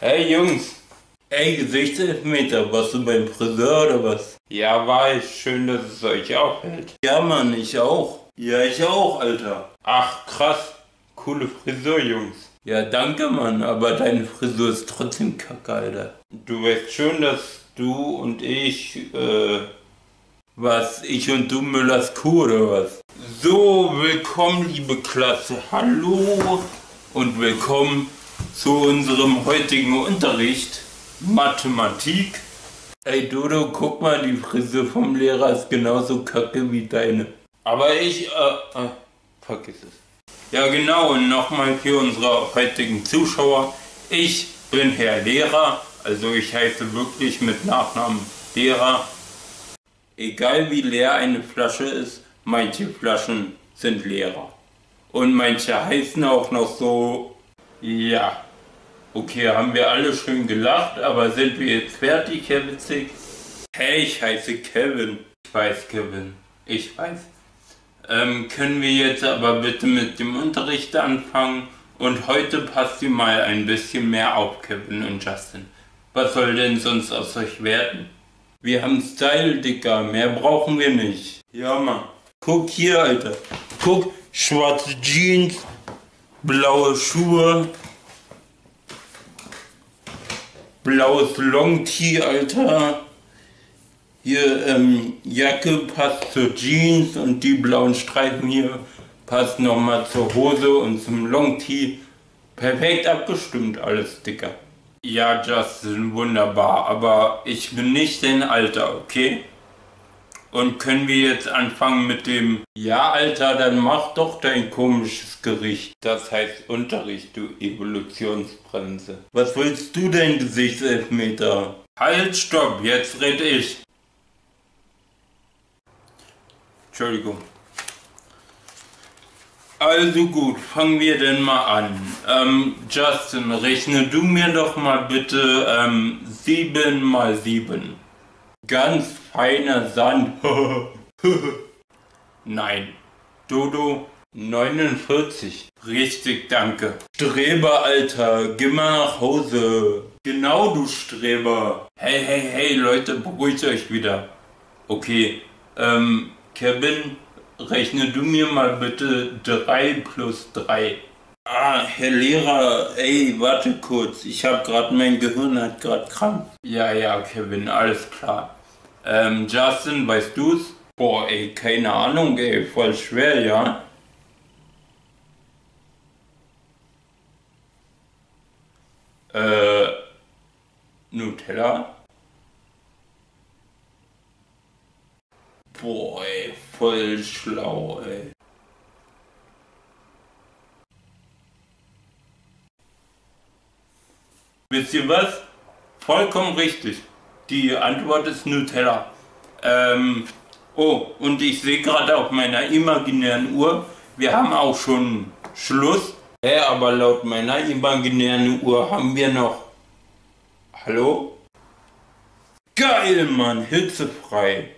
Hey Jungs. Ey, Gesichtselfmeter, warst du beim Friseur oder was? Ja, war ich. Schön, dass es euch auffällt. Ja, Mann, ich auch. Ja, ich auch, Alter. Ach, krass. Coole Frisur, Jungs. Ja, danke, Mann, aber deine Frisur ist trotzdem kacke, Alter. Du weißt schon, dass du und ich, äh, was, ich und du Müllers Kuh oder was? So, willkommen, liebe Klasse. Hallo und willkommen zu unserem heutigen Unterricht Mathematik. Ey Dodo, guck mal, die Frisur vom Lehrer ist genauso kacke wie deine. Aber ich, äh, äh vergiss es. Ja genau, und nochmal für unsere heutigen Zuschauer. Ich bin Herr Lehrer, also ich heiße wirklich mit Nachnamen Lehrer. Egal wie leer eine Flasche ist, manche Flaschen sind leerer. Und manche heißen auch noch so, ja. Okay, haben wir alle schön gelacht, aber sind wir jetzt fertig, Herr Witzig? Hey, ich heiße Kevin. Ich weiß, Kevin. Ich weiß. Ähm, können wir jetzt aber bitte mit dem Unterricht anfangen? Und heute passt ihr mal ein bisschen mehr auf, Kevin und Justin. Was soll denn sonst aus euch werden? Wir haben Style, Dicker. Mehr brauchen wir nicht. Ja, Mann. Guck hier, Alter. Guck, schwarze Jeans, blaue Schuhe, blaues Long-Tee, Alter. Hier, ähm, Jacke passt zur Jeans und die blauen Streifen hier passen nochmal zur Hose und zum Long-Tee. Perfekt abgestimmt alles, Dicker. Ja, Justin, wunderbar, aber ich bin nicht dein Alter, okay? Und können wir jetzt anfangen mit dem Ja, Alter, dann mach doch dein komisches Gericht. Das heißt Unterricht, du Evolutionsbremse. Was willst du denn, Gesichtselfmeter? Halt, stopp, jetzt red ich. Entschuldigung. Also gut, fangen wir denn mal an. Ähm, Justin, rechne du mir doch mal bitte ähm, 7 mal 7. Ganz feiner Sand. Nein. Dodo 49. Richtig, danke. Streber, Alter, geh mal nach Hause. Genau, du Streber. Hey, hey, hey, Leute, beruhigt euch wieder. Okay, ähm, Kevin, rechne du mir mal bitte 3 plus 3. Ah, Herr Lehrer, ey, warte kurz. Ich hab grad, mein Gehirn hat grad krank. Ja, ja, Kevin, alles klar. Ähm, Justin, weißt du's? Boah, ey, keine Ahnung, ey, voll schwer, ja? Äh, Nutella? Boah, ey, voll schlau, ey. Wisst ihr was? Vollkommen richtig. Die Antwort ist Nutella. Ähm, oh, und ich sehe gerade auf meiner imaginären Uhr, wir haben auch schon Schluss. Hä, aber laut meiner imaginären Uhr haben wir noch... Hallo? Geil, Mann, hitzefrei.